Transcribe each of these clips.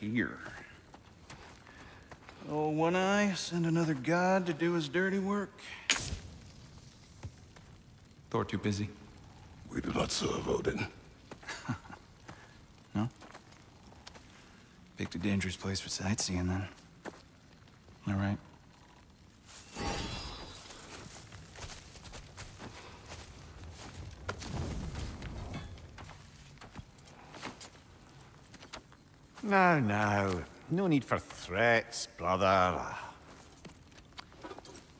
here? Oh, One Eye, send another god to do his dirty work. Thor too busy? We do not serve Odin. No? Picked a dangerous place for sightseeing, then. All right. No, no. No need for threats, brother.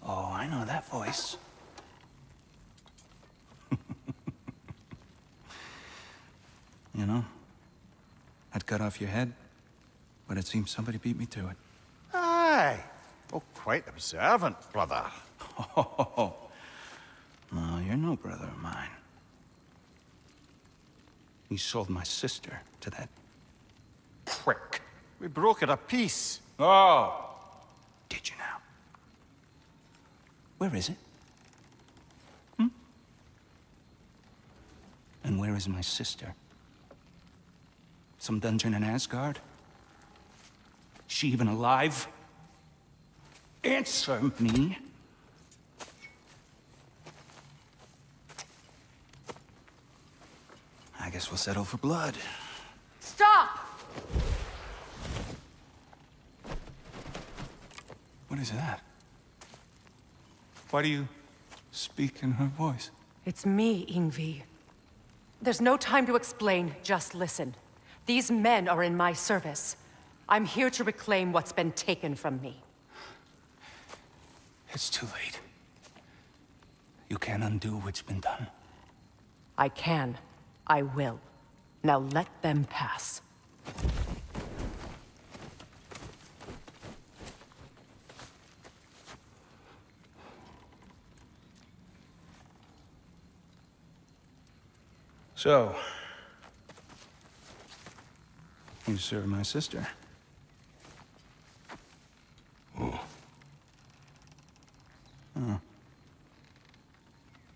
Oh, I know that voice. you know, I'd cut off your head, but it seems somebody beat me to it. Aye. Oh, quite observant, brother. Oh, no, you're no brother of mine. You sold my sister to that prick. We broke it a piece. Oh! Did you now? Where is it? Hmm? And where is my sister? Some dungeon in Asgard? She even alive? Answer me! I guess we'll settle for blood. Stop! What is that? Why do you speak in her voice? It's me, Ingvi. There's no time to explain, just listen. These men are in my service. I'm here to reclaim what's been taken from me. It's too late. You can't undo what's been done. I can. I will. Now let them pass. So, you serve my sister. Oh.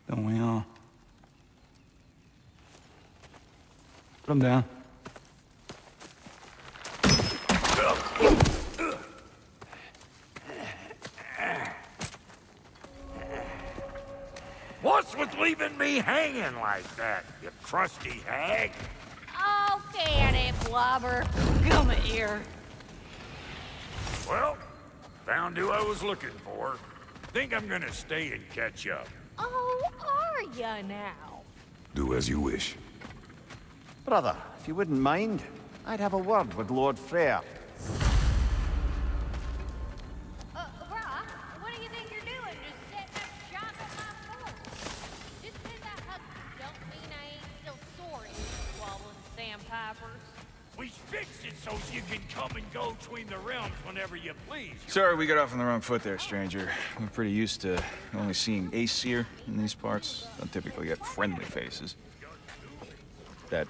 Don't we all? Put him down. What's with leaving me hanging like that, you crusty hag? Oh, can it, Blobber? Come here. Well, found who I was looking for. Think I'm gonna stay and catch up. Oh, are ya now? Do as you wish. Brother, if you wouldn't mind, I'd have a word with Lord Freyr. We got off on the wrong foot there, stranger. We're pretty used to only seeing Aesir in these parts. Don't typically get friendly faces. That...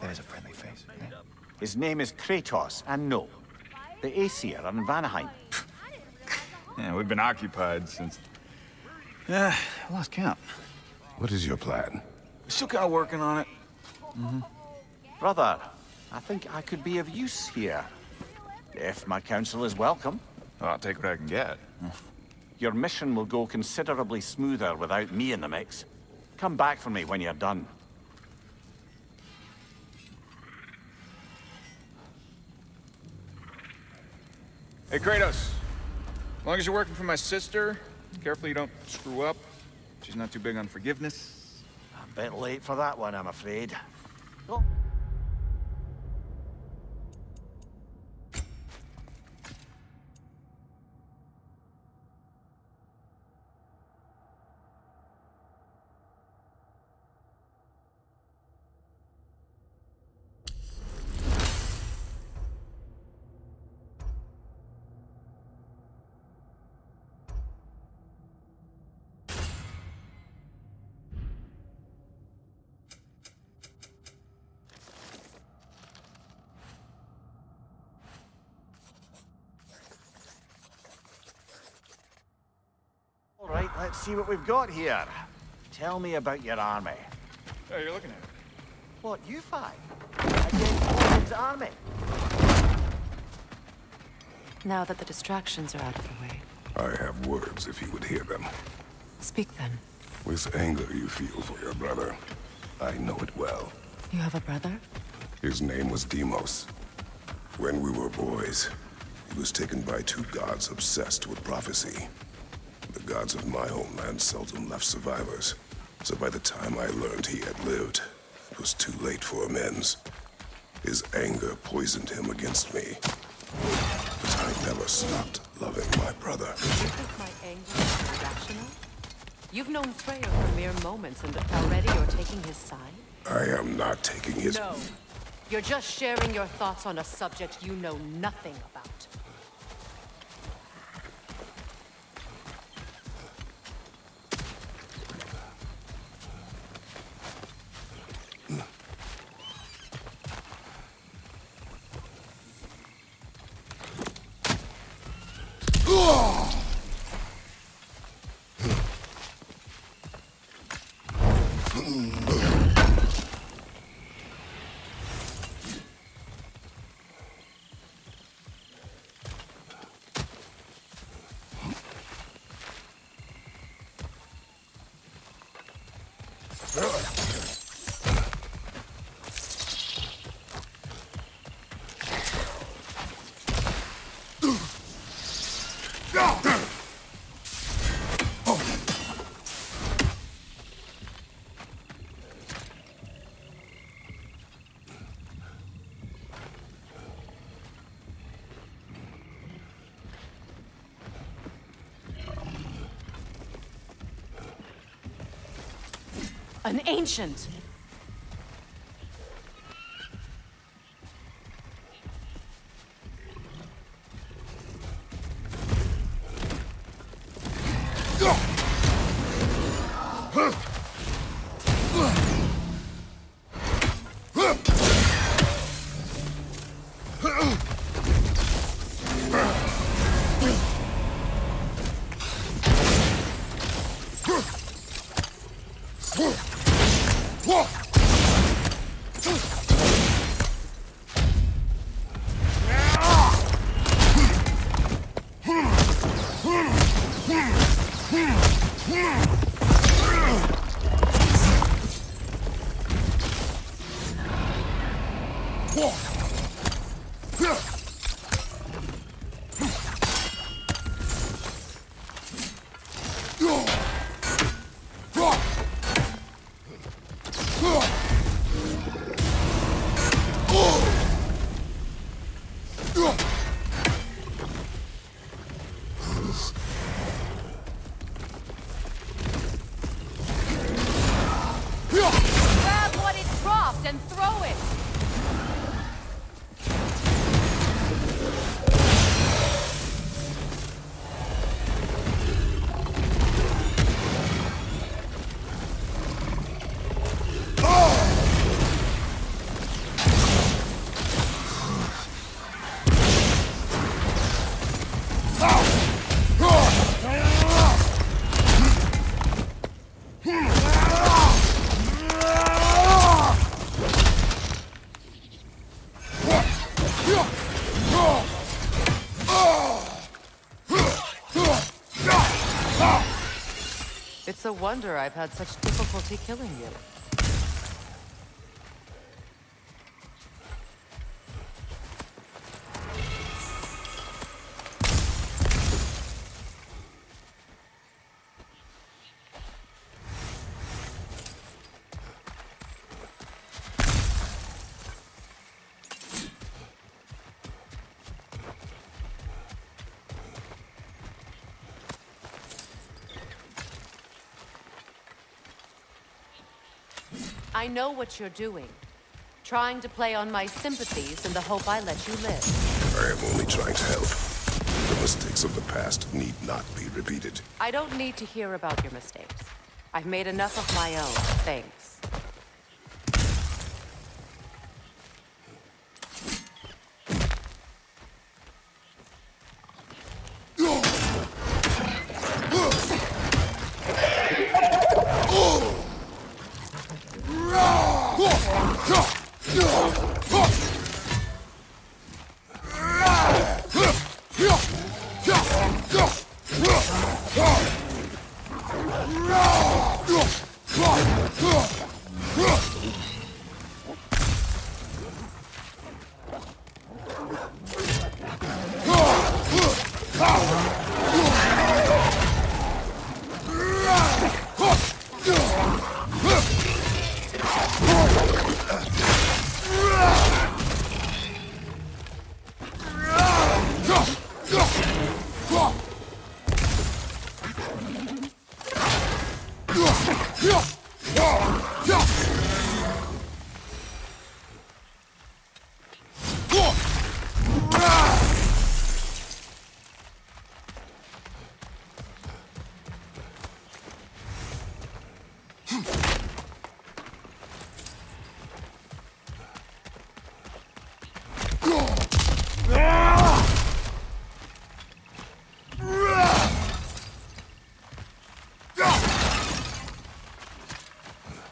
That is a friendly face, right? His name is Kratos, and no, the Aesir are in Vanaheim. I didn't realize Yeah, we've been occupied since... Uh, yeah, I lost count. What is your plan? We're still kind of working on it. Mm-hmm. Brother, I think I could be of use here. If my counsel is welcome. Well, I'll take what I can get. Your mission will go considerably smoother without me in the mix. Come back for me when you're done. Hey, Kratos. As long as you're working for my sister, carefully you don't screw up. She's not too big on forgiveness. I'm a bit late for that one, I'm afraid. All see what we've got here. Tell me about your army. Oh, you're looking at it. What, you fight? Against all army. Now that the distractions are out of the way, I have words if you would hear them. speak then. With anger you feel for your brother. I know it well. You have a brother? His name was Deimos. When we were boys, he was taken by two gods obsessed with prophecy. The gods of my homeland seldom left survivors, so by the time I learned he had lived, it was too late for amends. His anger poisoned him against me. But I never stopped loving my brother. You think my anger is irrational? You've known Freya for mere moments, and already you're taking his side? I am not taking his... No. You're just sharing your thoughts on a subject you know nothing about. An ancient! It's a wonder I've had such difficulty killing you. Know what you're doing. Trying to play on my sympathies in the hope I let you live. I am only trying to help. The mistakes of the past need not be repeated. I don't need to hear about your mistakes. I've made enough of my own, thanks.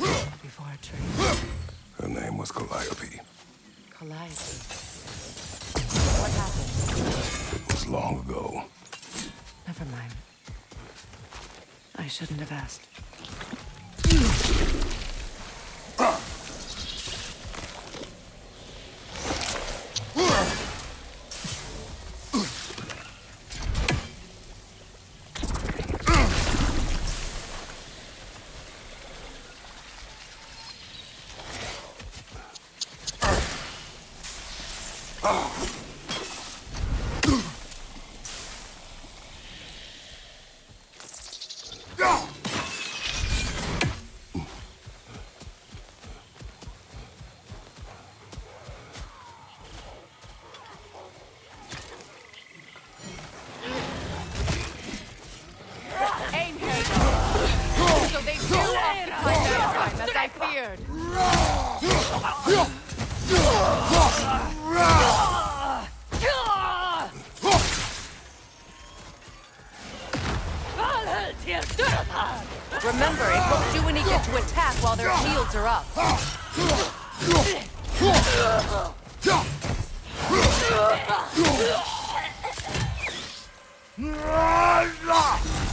Before our train. Her name was Calliope. Calliope. What happened? It was long ago. Never mind. I shouldn't have asked. I feared. Remember, it won't do any good to attack while their shields are up. Serves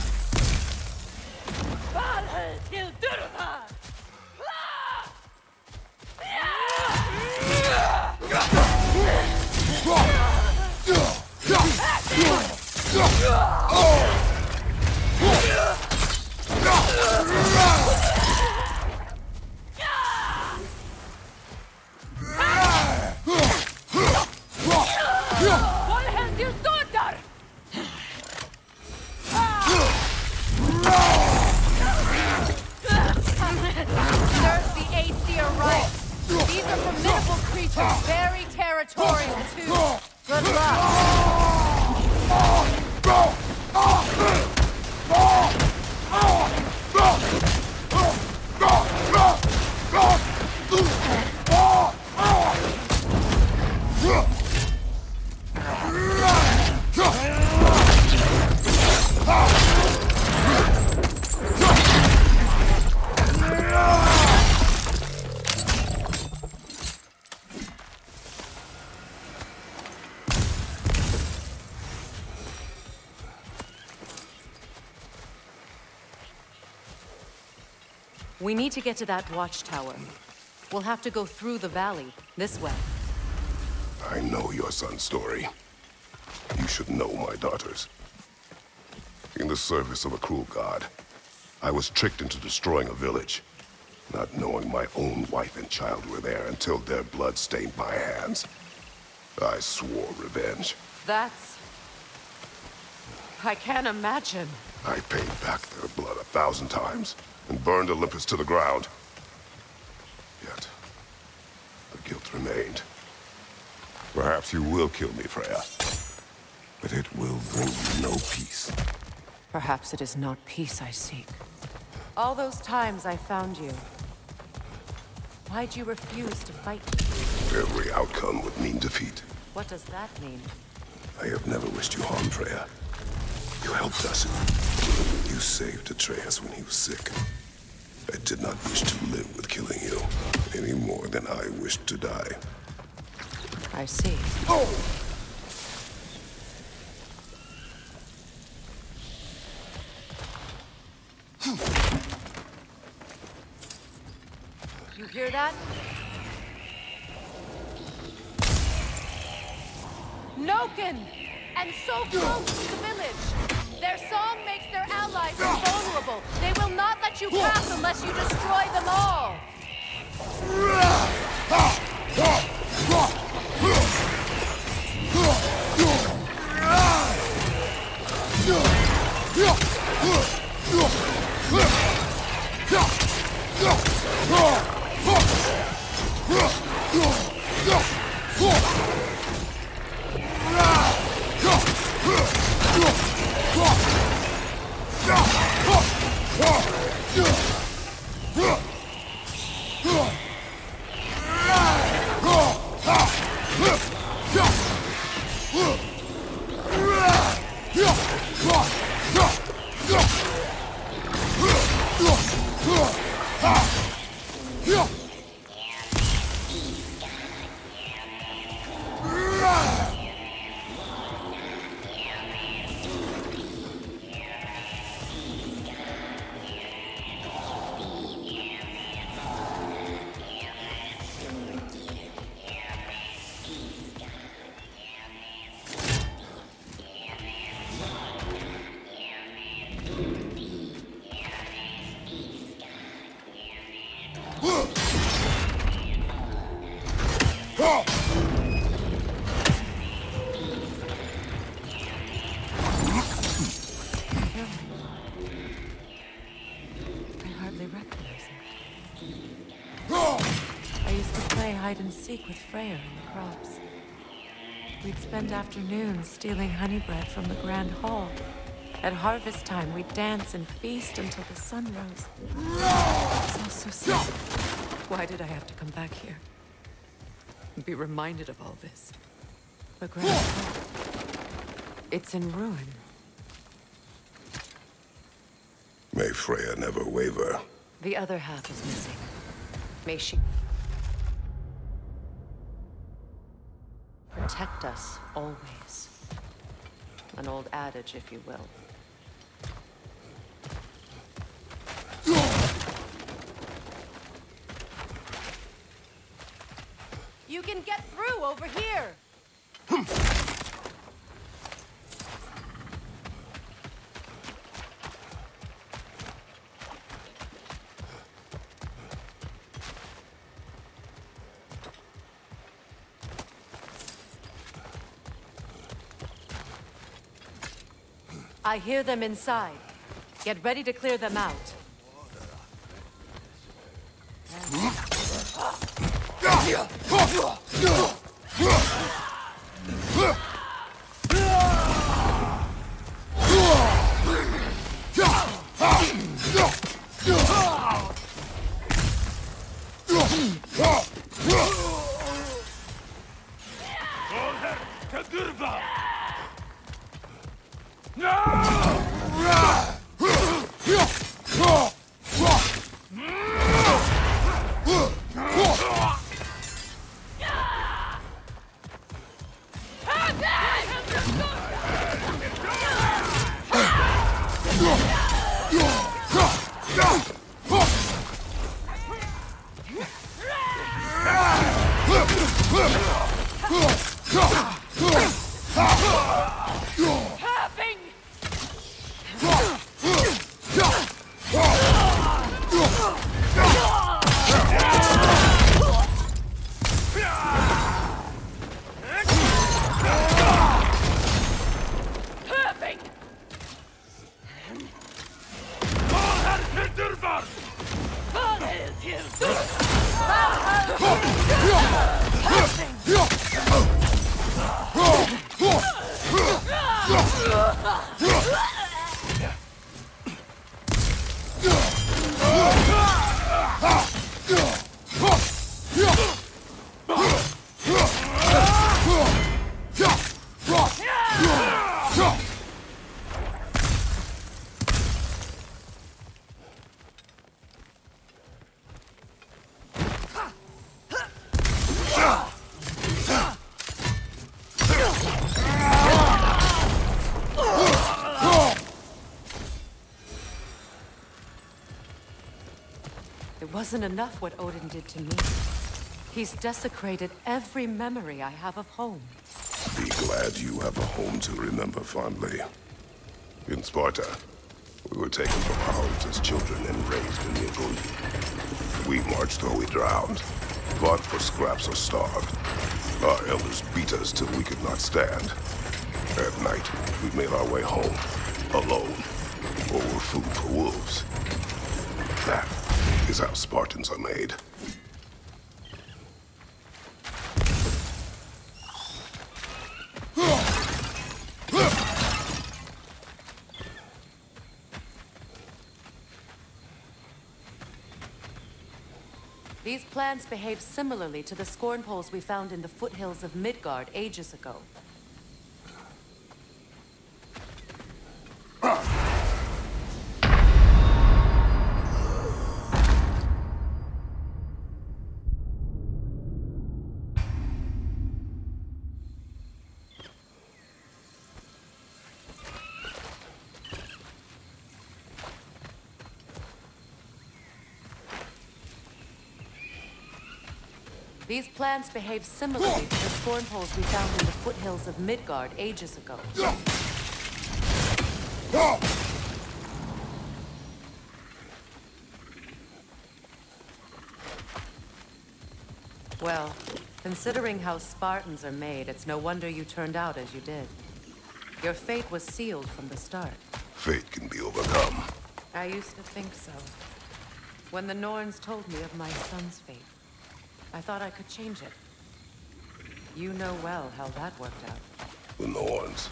very territorial too. Good luck bro! We need to get to that watchtower. We'll have to go through the valley, this way. I know your son's story. You should know my daughter's. In the service of a cruel god, I was tricked into destroying a village, not knowing my own wife and child were there until their blood stained my hands. I swore revenge. That's... I can't imagine. I paid back their blood a thousand times and burned Olympus to the ground. Yet, the guilt remained. Perhaps you will kill me, Freya. But it will bring you no peace. Perhaps it is not peace I seek. All those times I found you. Why'd you refuse to fight me? Every outcome would mean defeat. What does that mean? I have never wished you harm, Freya. You helped us. You saved Atreus when he was sick. I did not wish to live with killing you, any more than I wished to die. I see. Oh! You hear that? Nokken! And so close to the village! Their song makes their allies invulnerable. They will not let you pass unless you destroy them all! Hide and seek with Freya in the crops. We'd spend afternoons stealing honey bread from the Grand Hall. At harvest time, we'd dance and feast until the sun rose. It's all so sad. Why did I have to come back here? And be reminded of all this? The Grand Hall. It's in ruin. May Freya never waver. The other half is missing. May she protect us always. An old adage, if you will. You can get through over here! Hmm. I hear them inside. Get ready to clear them out. Yeah. Enough what Odin did to me. He's desecrated every memory I have of home. Be glad you have a home to remember fondly. In Sparta, we were taken from our homes as children and raised in Nigoli. We marched or we drowned, fought for scraps or starved. Our elders beat us till we could not stand. At night, we made our way home, alone, or were food for wolves. Is how Spartans are made. These plants behave similarly to the scorn poles we found in the foothills of Midgard ages ago. These plants behave similarly to the scorn poles we found in the foothills of Midgard ages ago. Well, considering how Spartans are made, it's no wonder you turned out as you did. Your fate was sealed from the start. Fate can be overcome. I used to think so. When the Norns told me of my son's fate, I thought I could change it. You know well how that worked out. The Norns.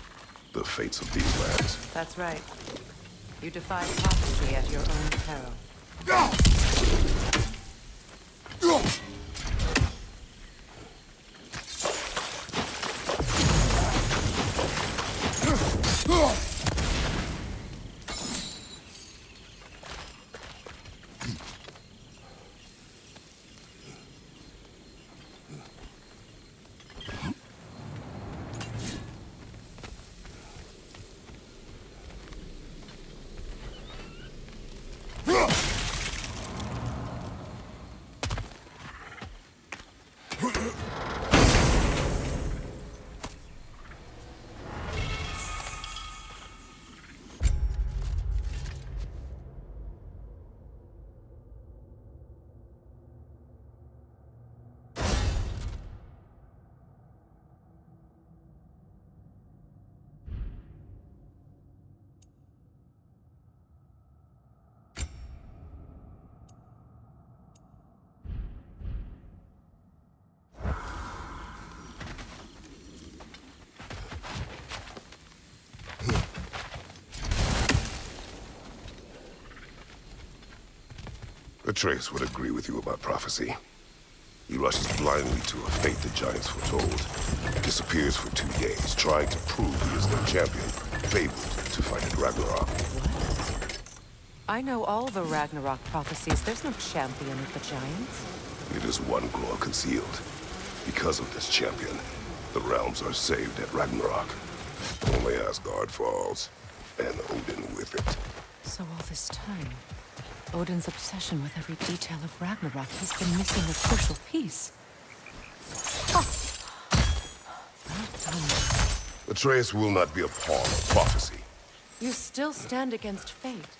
The fates of these lands. That's right. You defied prophecy at your own peril. Atreus would agree with you about prophecy. He rushes blindly to a fate the Giants foretold. Disappears for two days, trying to prove he is their champion, fabled to fight at Ragnarok. I know all the Ragnarok prophecies. There's no champion of the Giants. It is one glow concealed. Because of this champion, the realms are saved at Ragnarok. Only Asgard falls, and Odin with it. So all this time, Odin's obsession with every detail of Ragnarok, he's been missing a crucial piece. Oh. Well. Atreus will not be a pawn of prophecy. You still stand against fate,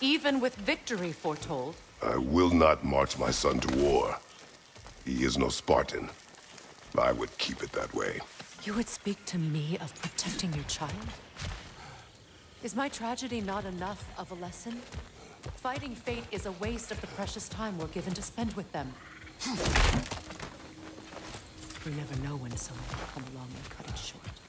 even with victory foretold. I will not march my son to war. He is no Spartan. I would keep it that way. You would speak to me of protecting your child? Is my tragedy not enough of a lesson? Fighting fate is a waste of the precious time we're given to spend with them. Hmm. You never know when someone will come along and cut it short.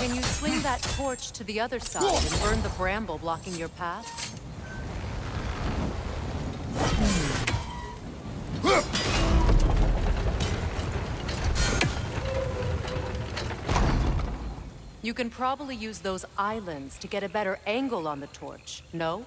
Can you swing that torch to the other side and burn the bramble blocking your path? You can probably use those islands to get a better angle on the torch, no?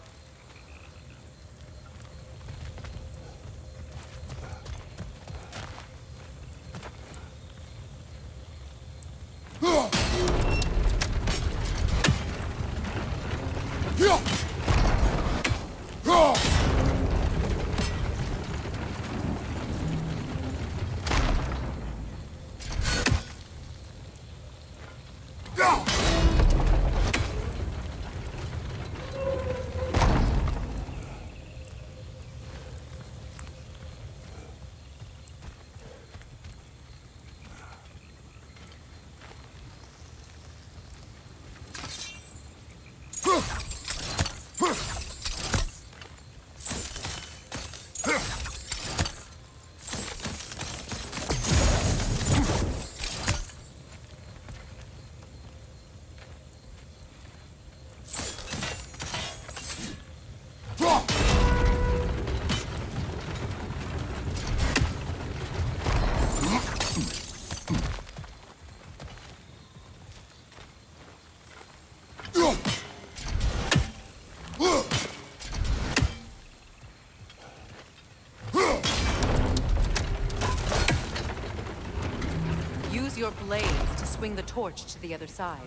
Your blades to swing the torch to the other side.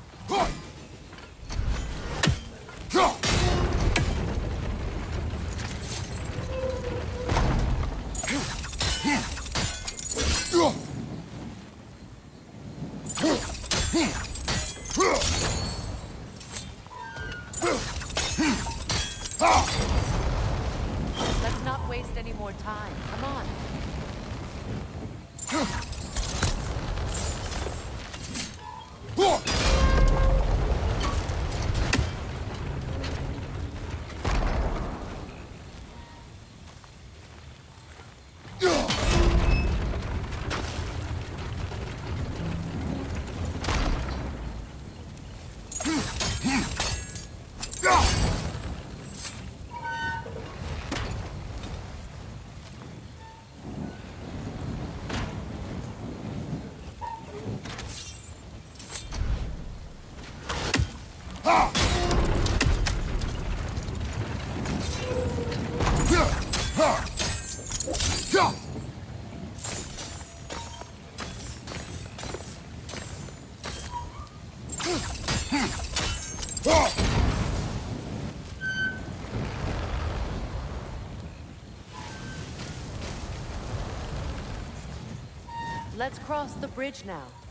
Let's cross the bridge now.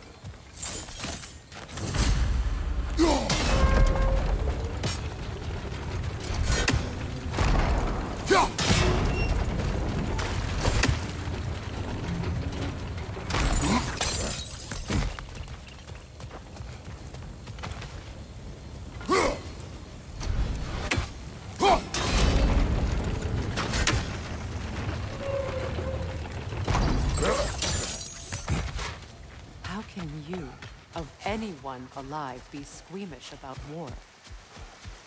Anyone alive, be squeamish about war?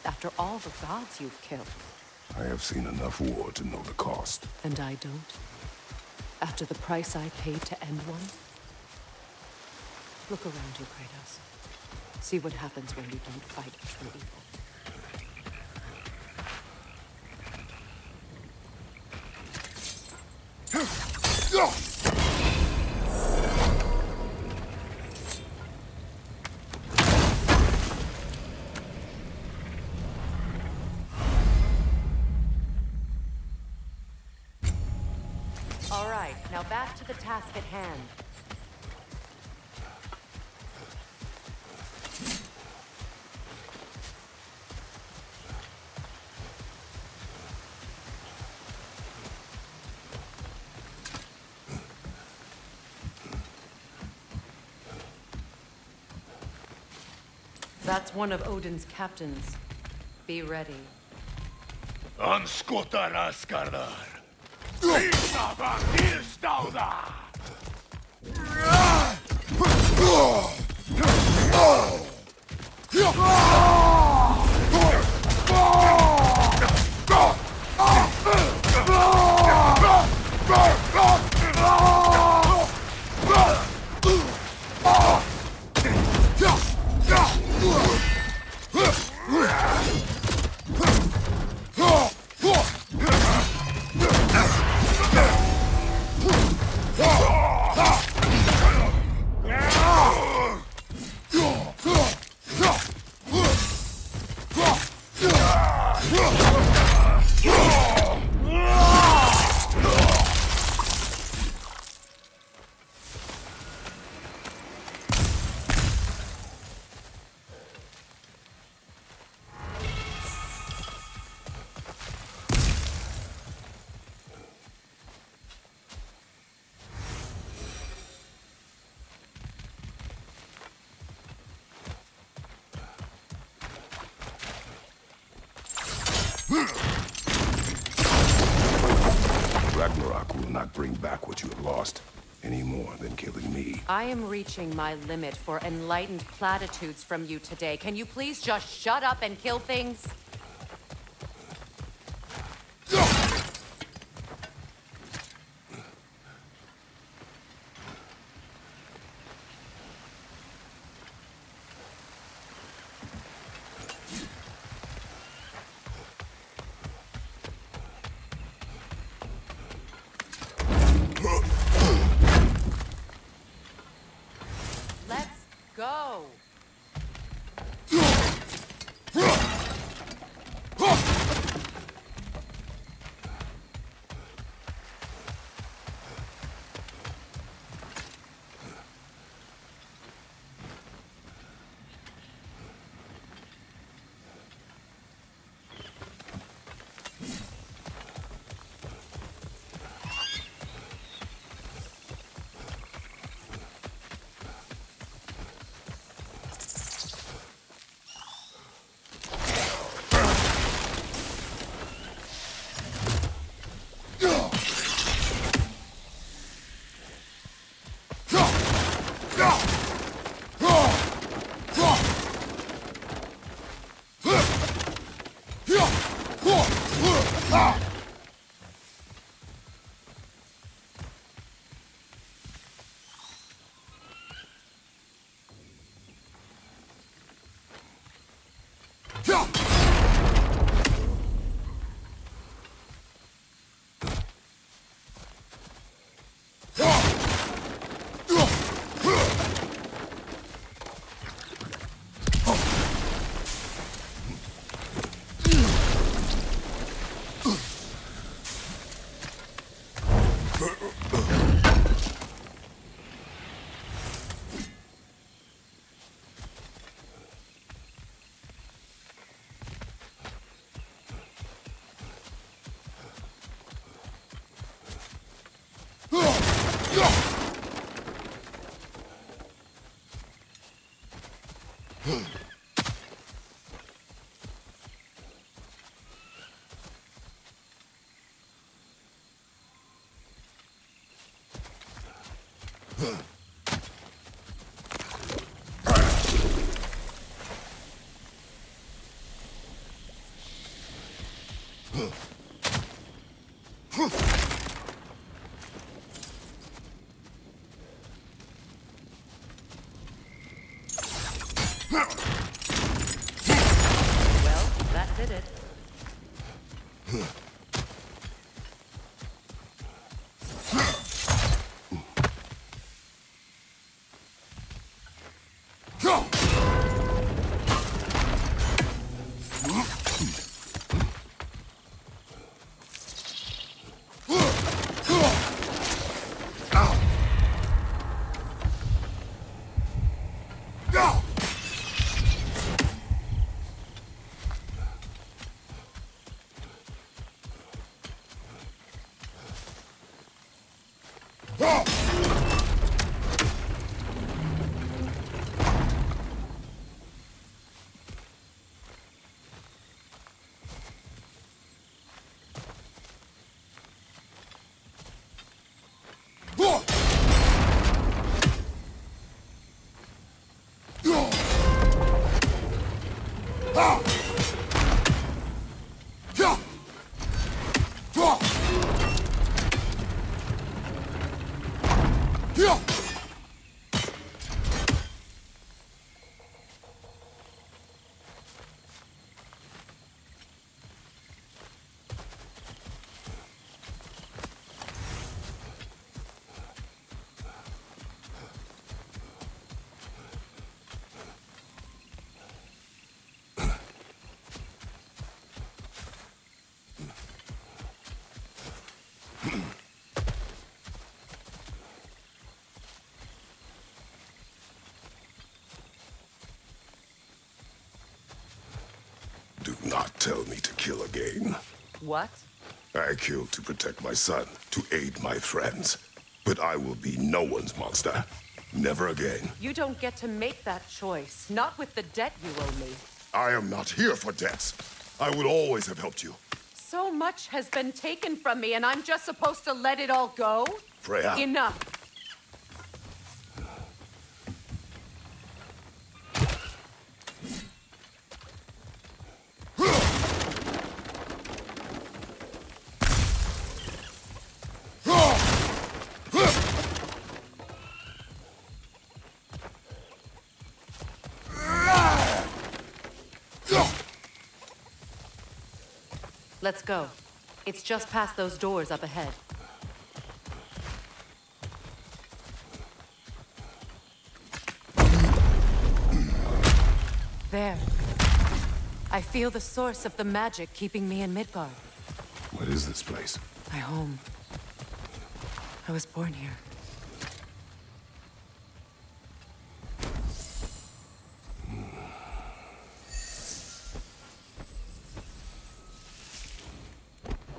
After all the gods you've killed, I have seen enough war to know the cost. and I don't? After the price I paid to end one? Look around you, Kratos. See what happens when you don't fight true evil. Task at hand. That's one of Odin's captains. Be ready. Anskotar Askardar. Pistola, pistola! Ragnarok I am reaching my limit for enlightened platitudes from you today. Can you please just shut up and kill things? Go! Well, that did it. Ah! I killed to protect my son, to aid my friends. But I will be no one's monster. Never again. You don't get to make that choice. Not with the debt you owe me. I am not here for debts. I would always have helped you. So much has been taken from me, and I'm just supposed to let it all go? Freya. Enough. Let's go. It's just past those doors up ahead. There. I feel the source of the magic keeping me in Midgard. What is this place? My home. I was born here.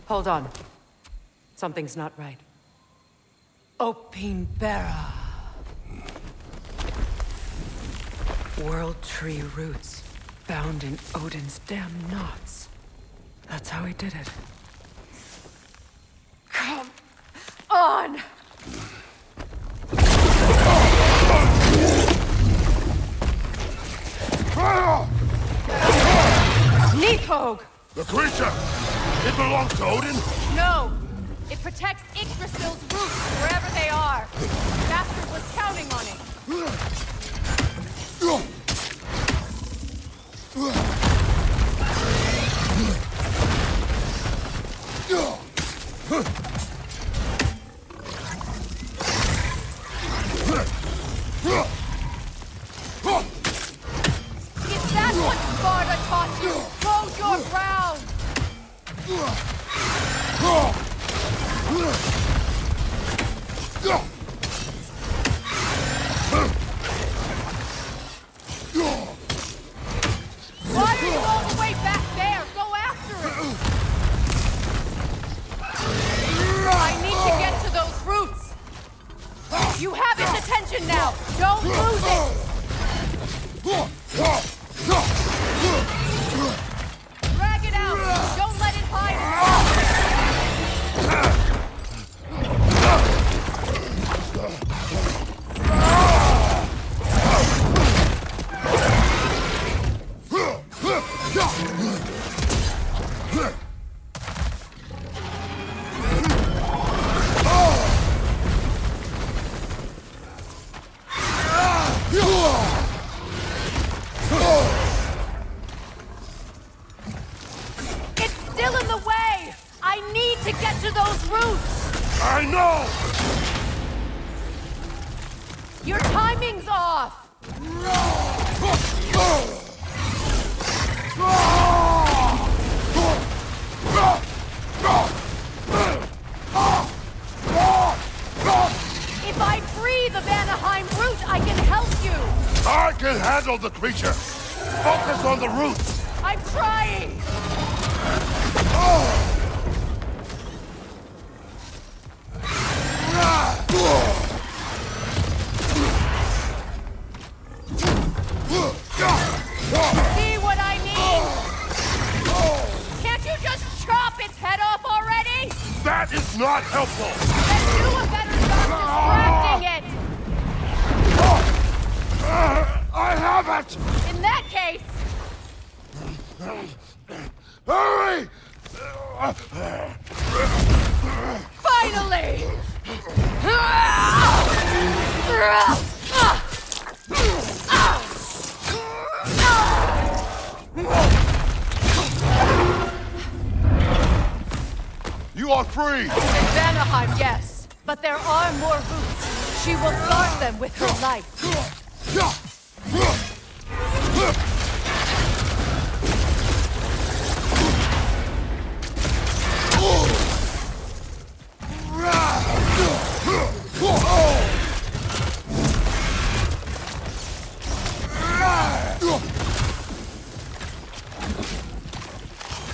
Hold on. Something's not right. Opin Bera. World Tree roots, bound in Odin's damn knots. That's how he did it. Handle the creature! Focus on the roots! I'm trying! See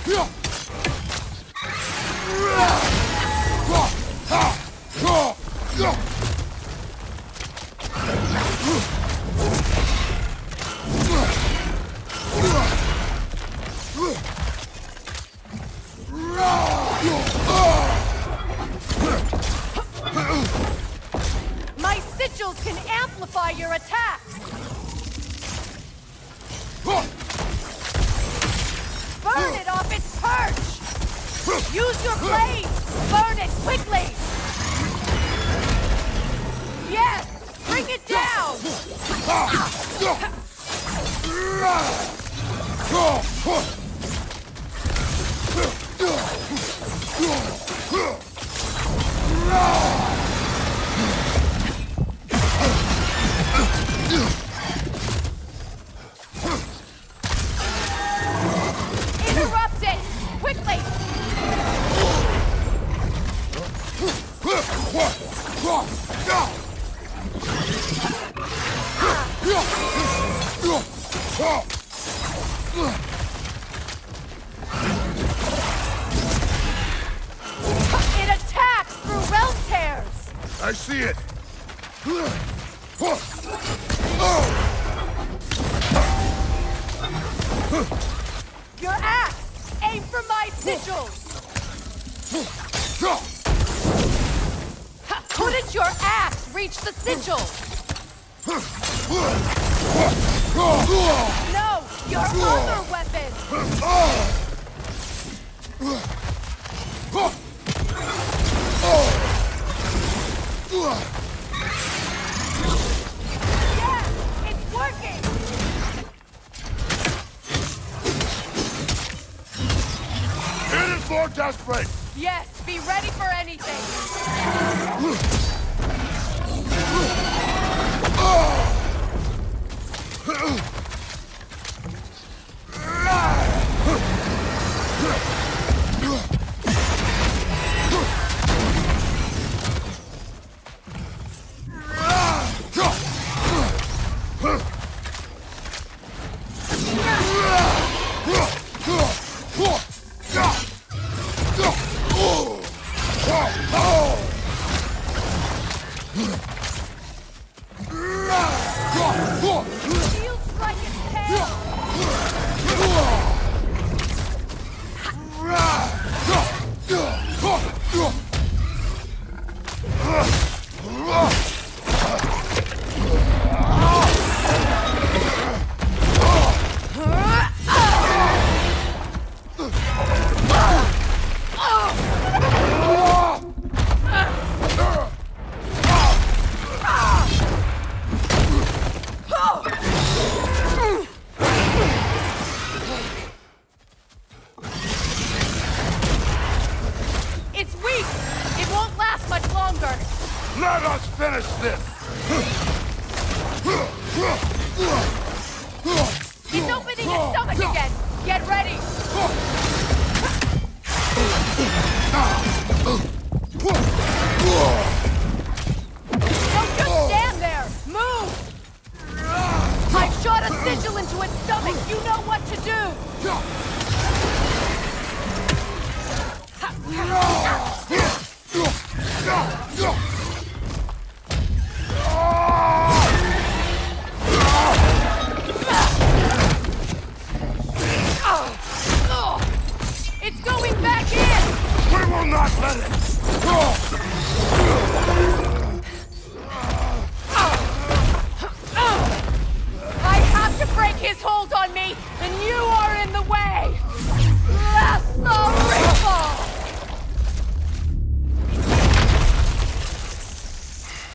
yeah Your axe! Aim for my sigils! Couldn't your axe reach the sigil? No! Your other weapon! Yeah! It's working! More desperate! Yes, be ready for anything! Ugh!